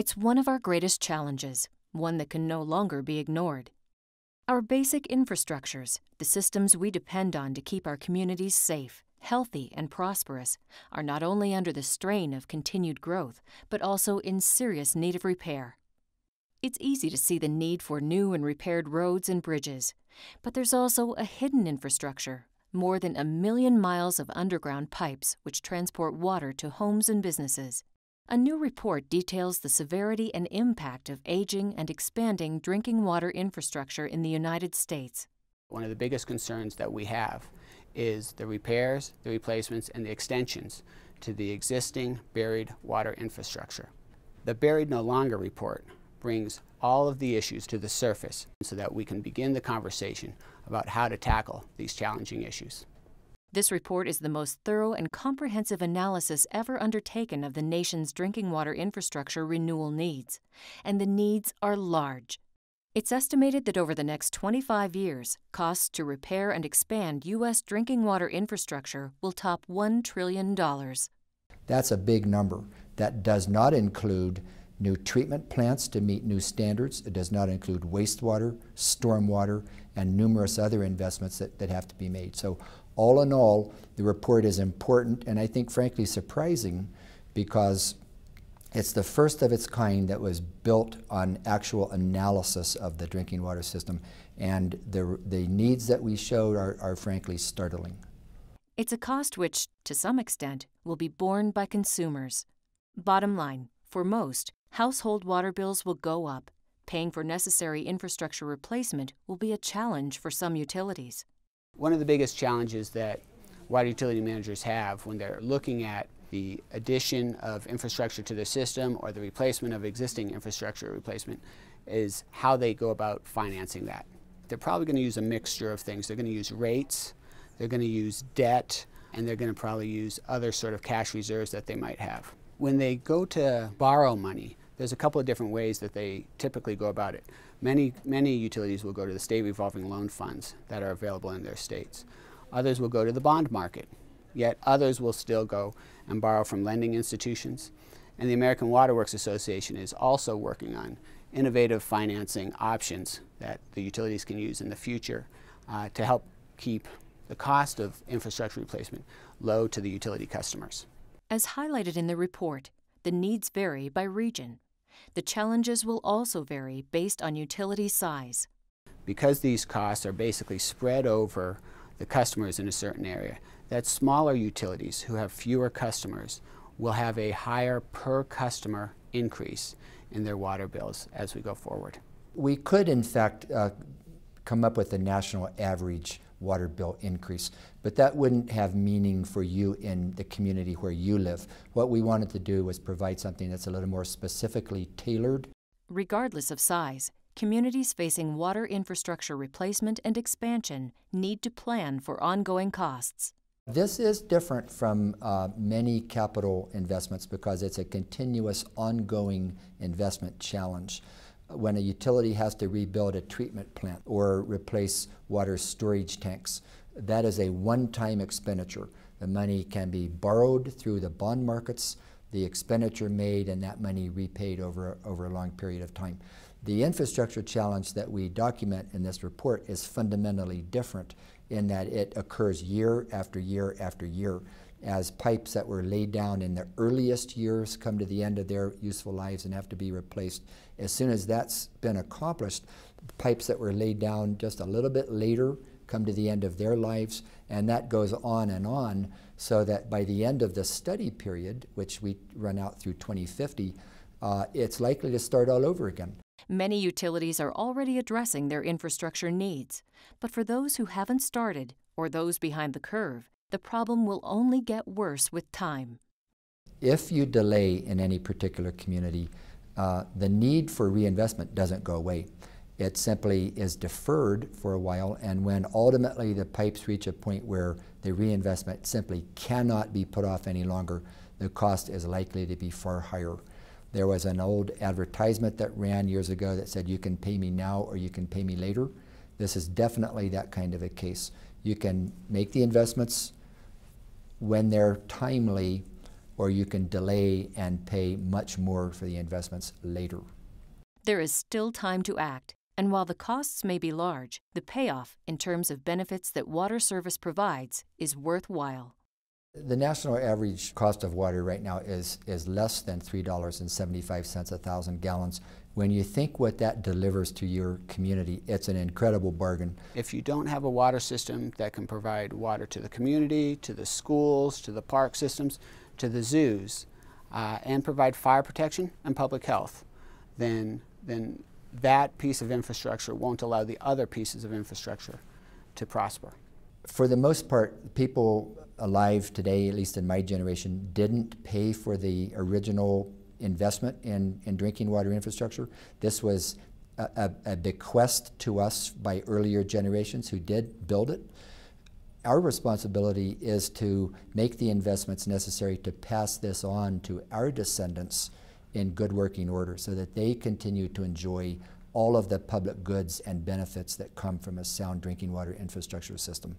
It's one of our greatest challenges, one that can no longer be ignored. Our basic infrastructures, the systems we depend on to keep our communities safe, healthy, and prosperous, are not only under the strain of continued growth, but also in serious need of repair. It's easy to see the need for new and repaired roads and bridges, but there's also a hidden infrastructure more than a million miles of underground pipes which transport water to homes and businesses. A new report details the severity and impact of aging and expanding drinking water infrastructure in the United States. One of the biggest concerns that we have is the repairs, the replacements, and the extensions to the existing buried water infrastructure. The Buried No Longer report brings all of the issues to the surface so that we can begin the conversation about how to tackle these challenging issues. This report is the most thorough and comprehensive analysis ever undertaken of the nation's drinking water infrastructure renewal needs, and the needs are large. It's estimated that over the next 25 years, costs to repair and expand U.S. drinking water infrastructure will top $1 trillion. That's a big number. That does not include new treatment plants to meet new standards. It does not include wastewater, stormwater, and numerous other investments that, that have to be made. So all in all, the report is important and I think frankly surprising because it's the first of its kind that was built on actual analysis of the drinking water system and the, the needs that we showed are, are frankly startling. It's a cost which, to some extent, will be borne by consumers. Bottom line, for most, household water bills will go up. Paying for necessary infrastructure replacement will be a challenge for some utilities. One of the biggest challenges that water utility managers have when they're looking at the addition of infrastructure to their system or the replacement of existing infrastructure replacement is how they go about financing that. They're probably going to use a mixture of things. They're going to use rates, they're going to use debt, and they're going to probably use other sort of cash reserves that they might have. When they go to borrow money, there's a couple of different ways that they typically go about it. Many, many utilities will go to the state revolving loan funds that are available in their states. Others will go to the bond market, yet others will still go and borrow from lending institutions. And the American Water Works Association is also working on innovative financing options that the utilities can use in the future uh, to help keep the cost of infrastructure replacement low to the utility customers. As highlighted in the report, the needs vary by region. The challenges will also vary based on utility size. Because these costs are basically spread over the customers in a certain area, that smaller utilities who have fewer customers will have a higher per customer increase in their water bills as we go forward. We could, in fact, uh, come up with a national average water bill increase. But that wouldn't have meaning for you in the community where you live. What we wanted to do was provide something that's a little more specifically tailored. Regardless of size, communities facing water infrastructure replacement and expansion need to plan for ongoing costs. This is different from uh, many capital investments because it's a continuous, ongoing investment challenge when a utility has to rebuild a treatment plant or replace water storage tanks, that is a one-time expenditure. The money can be borrowed through the bond markets, the expenditure made and that money repaid over, over a long period of time. The infrastructure challenge that we document in this report is fundamentally different in that it occurs year after year after year as pipes that were laid down in the earliest years come to the end of their useful lives and have to be replaced. As soon as that's been accomplished, pipes that were laid down just a little bit later come to the end of their lives, and that goes on and on so that by the end of the study period, which we run out through 2050, uh, it's likely to start all over again. Many utilities are already addressing their infrastructure needs, but for those who haven't started or those behind the curve, the problem will only get worse with time. If you delay in any particular community, uh, the need for reinvestment doesn't go away. It simply is deferred for a while, and when ultimately the pipes reach a point where the reinvestment simply cannot be put off any longer, the cost is likely to be far higher. There was an old advertisement that ran years ago that said, you can pay me now or you can pay me later. This is definitely that kind of a case. You can make the investments when they're timely or you can delay and pay much more for the investments later. There is still time to act, and while the costs may be large, the payoff in terms of benefits that water service provides is worthwhile. The national average cost of water right now is, is less than $3.75 a thousand gallons. When you think what that delivers to your community, it's an incredible bargain. If you don't have a water system that can provide water to the community, to the schools, to the park systems, to the zoos, uh, and provide fire protection and public health, then, then that piece of infrastructure won't allow the other pieces of infrastructure to prosper. For the most part, people alive today, at least in my generation, didn't pay for the original investment in, in drinking water infrastructure. This was a, a, a bequest to us by earlier generations who did build it. Our responsibility is to make the investments necessary to pass this on to our descendants in good working order so that they continue to enjoy all of the public goods and benefits that come from a sound drinking water infrastructure system.